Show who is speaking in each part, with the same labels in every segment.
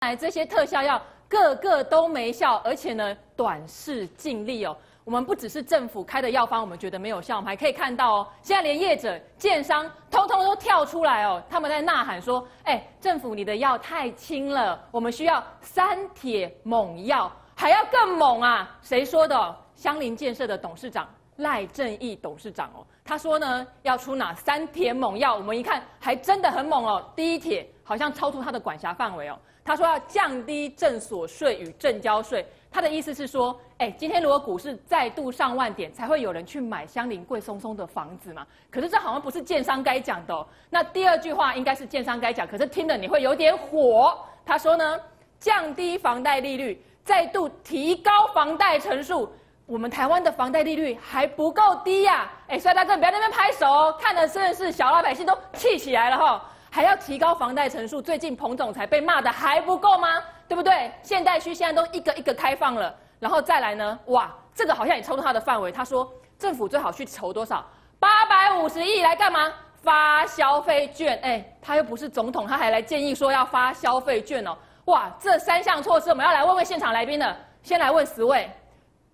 Speaker 1: 来这些特效药个个都没效，而且呢短视尽力哦。我们不只是政府开的药方，我们觉得没有效，我们还可以看到哦，现在连业者、建商通通都跳出来哦，他们在呐喊说：“哎，政府你的药太轻了，我们需要三铁猛药，还要更猛啊！”谁说的？香林建设的董事长赖正义董事长哦，他说呢要出哪三铁猛药？我们一看还真的很猛哦，第一铁好像超出他的管辖范围哦。他说要降低正所税与正交税，他的意思是说，哎，今天如果股市再度上万点，才会有人去买相邻贵松松的房子嘛？可是这好像不是建商该讲的。那第二句话应该是建商该讲，可是听了你会有点火。他说呢，降低房贷利率，再度提高房贷成数，我们台湾的房贷利率还不够低呀！哎，帅大哥，不要那边拍手哦，看的真的是小老百姓都气起来了哈。还要提高房贷成数，最近彭总裁被骂的还不够吗？对不对？现代区现在都一个一个开放了，然后再来呢？哇，这个好像也超出他的范围。他说政府最好去筹多少？八百五十亿来干嘛？发消费券。哎，他又不是总统，他还来建议说要发消费券哦。哇，这三项措施我们要来问问现场来宾了。先来问十位，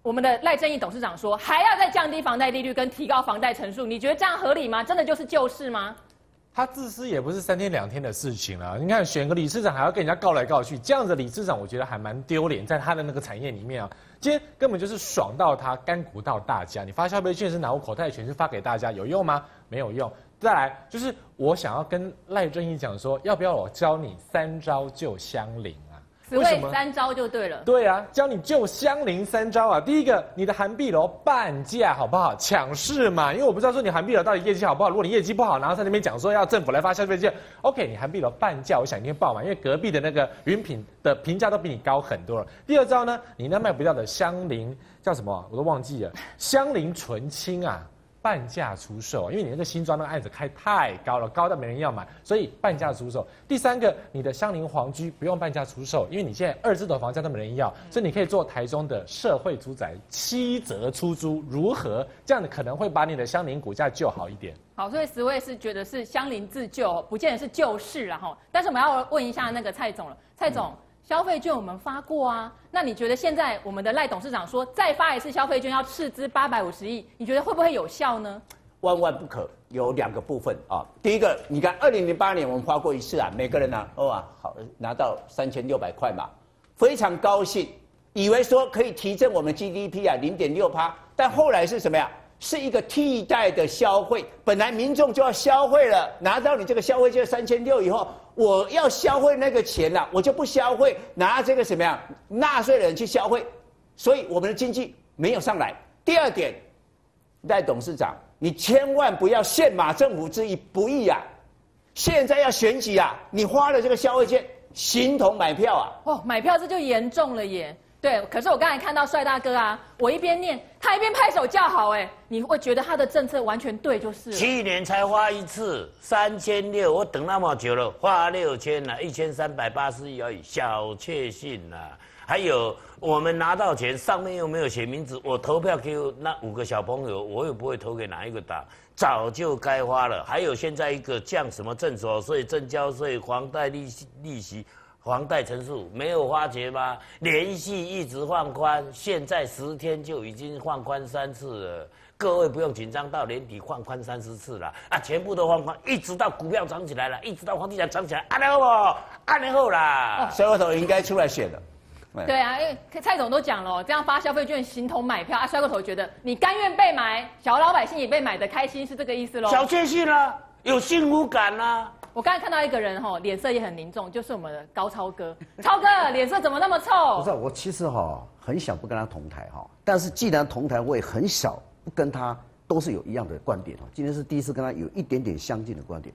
Speaker 1: 我们的赖正义董事长说还要再降低房贷利率跟提高房贷成数，你觉得这样合理吗？真的就是救市吗？
Speaker 2: 他自私也不是三天两天的事情了。你看，选个理事长还要跟人家告来告去，这样子理事长我觉得还蛮丢脸，在他的那个产业里面啊，今天根本就是爽到他，干股到大家。你发消费券是拿我口袋的钱是发给大家，有用吗？没有用。再来就是我想要跟赖正义讲说，要不要我教你三招救香菱？
Speaker 1: 为什么三招就对了？
Speaker 2: 对啊，教你救香菱三招啊！第一个，你的韩碧楼半价好不好？抢市嘛，因为我不知道说你韩碧楼到底业绩好不好。如果你业绩不好，然后在那边讲说要政府来发消费券，OK，你韩碧楼半价，我想一定爆嘛，因为隔壁的那个云品的评价都比你高很多了。第二招呢，你那卖不掉的香菱叫什么？我都忘记了，香菱纯青啊。半价出售，因为你那个新装那个案子开太高了，高到没人要买，所以半价出售。第三个，你的相邻黄居不用半价出售，因为你现在二字头房价都没人要，所以你可以做台中的社会住宅七折出租，如何？这样子可能会把你的相邻股价救好一点。
Speaker 1: 好，所以十位是觉得是相邻自救，不见得是救市了哈。但是我们要问一下那个蔡总了，蔡总。消费券我们发过啊，那你觉得现在我们的赖董事长说再发一次消费券要斥资八百五十亿，你觉得会不会有效呢？
Speaker 3: 万万不可，有两个部分啊。第一个，你看二零零八年我们发过一次啊，每个人呢，哇，好拿到三千六百块嘛，非常高兴，以为说可以提振我们 GDP 啊零点六趴，但后来是什么呀？是一个替代的消费，本来民众就要消费了，拿到你这个消费券三千六以后，我要消费那个钱了，我就不消费，拿这个什么呀？纳税人去消费，所以我们的经济没有上来。第二点，赖董事长，你千万不要陷马政府之意不义啊！现在要选举啊，你花了这个消费券，形同买票啊！
Speaker 1: 哦，买票这就严重了耶。对，可是我刚才看到帅大哥啊，我一边念，他一边拍手叫好，哎，你会觉得他的政策完全对，就是。
Speaker 4: 去年才花一次三千六，我等那么久了，花六千了，一千三百八十亿而已，小确幸啦。还有我们拿到钱，上面又没有写名字，我投票给那五个小朋友，我也不会投给哪一个党，早就该花了。还有现在一个降什么正所税、正交税、房贷利息利息。房贷成数没有发觉吗？连续一直放宽，现在十天就已经放宽三次了。各位不用紧张，到年底放宽三十次了啊！全部都放宽，一直到股票涨起来了，一直到房地产涨起来，安然后，安然后啦。
Speaker 3: 所以头应该出来选的。
Speaker 1: 对啊，因为蔡总都讲了，这样发消费券形同买票啊。摔过头觉得你甘愿被买，小老百姓也被买的开心，是这个意思喽？
Speaker 4: 小确幸啦，有幸福感啦。
Speaker 1: 我刚才看到一个人哈，脸色也很凝重，就是我们的高超哥。超哥脸色怎么那么臭？
Speaker 5: 不是，我其实哈很想不跟他同台哈，但是既然同台，我也很小不跟他都是有一样的观点哈。今天是第一次跟他有一点点相近的观点。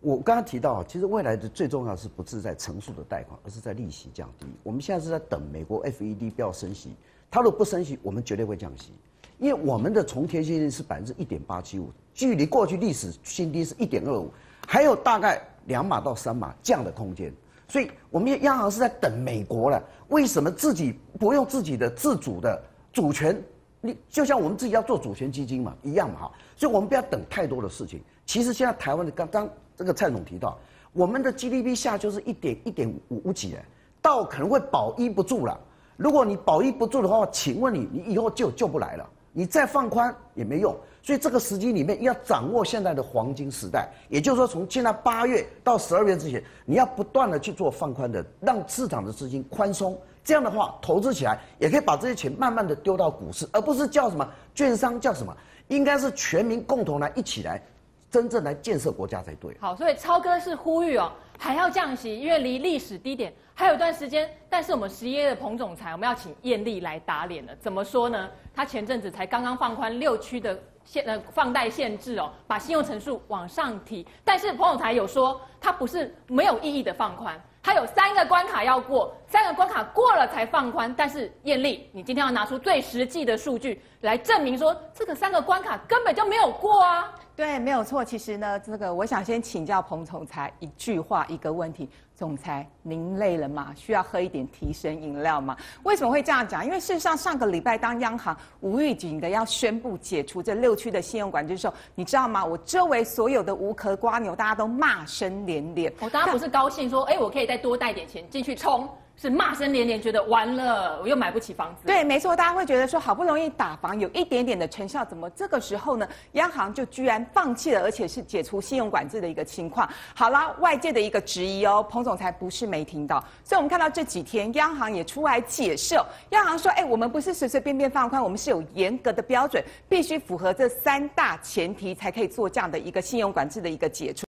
Speaker 5: 我刚刚提到，其实未来的最重要是不是在成数的贷款，而是在利息降低。我们现在是在等美国 FED 不要升息，他如果不升息，我们绝对会降息，因为我们的重贴息率是百分之一点八七五，距离过去历史新低是一点二五。还有大概两码到三码降的空间，所以我们央行是在等美国了。为什么自己不用自己的自主的主权？你就像我们自己要做主权基金嘛，一样嘛哈。所以我们不要等太多的事情。其实现在台湾的刚刚这个蔡总提到，我们的 GDP 下就是一点一点五五几哎，到可能会保一不住了。如果你保一不住的话，请问你，你以后就救不来了。你再放宽也没用。所以这个时机里面要掌握现在的黄金时代，也就是说，从现在八月到十二月之前，你要不断的去做放宽的，让市场的资金宽松。这样的话，投资起来也可以把这些钱慢慢的丢到股市，而不是叫什么券商叫什么，应该是全民共同来一起来，真正来建设国家才对。
Speaker 1: 好，所以超哥是呼吁哦，还要降息，因为离历史低点还有一段时间。但是我们十一月的彭总裁，我们要请艳丽来打脸了。怎么说呢？他前阵子才刚刚放宽六区的限呃放贷限制哦，把信用成数往上提。但是彭总裁有说，他不是没有意义的放宽。他有三个关卡要过，三个关卡过了才放宽。但是艳丽，你今天要拿出最实际的数据来证明说，这个三个关卡根本就没有过啊！
Speaker 6: 对，没有错。其实呢，这个我想先请教彭总裁一句话，一个问题。总裁，您累了吗？需要喝一点提神饮料吗？为什么会这样讲？因为事实上，上个礼拜当央行无预警的要宣布解除这六区的信用管制的时候，你知道吗？我周围所有的无壳瓜牛，大家都骂声连连。
Speaker 1: 我当然不是高兴说，哎，我可以再多带点钱进去冲。是骂声连连，觉得完了，我又买不起房子。
Speaker 6: 对，没错，大家会觉得说，好不容易打房有一点点的成效，怎么这个时候呢？央行就居然放弃了，而且是解除信用管制的一个情况。好了，外界的一个质疑哦，彭总裁不是没听到，所以我们看到这几天央行也出来解释，央行说，哎，我们不是随随便便放宽，我们是有严格的标准，必须符合这三大前提才可以做这样的一个信用管制的一个解除。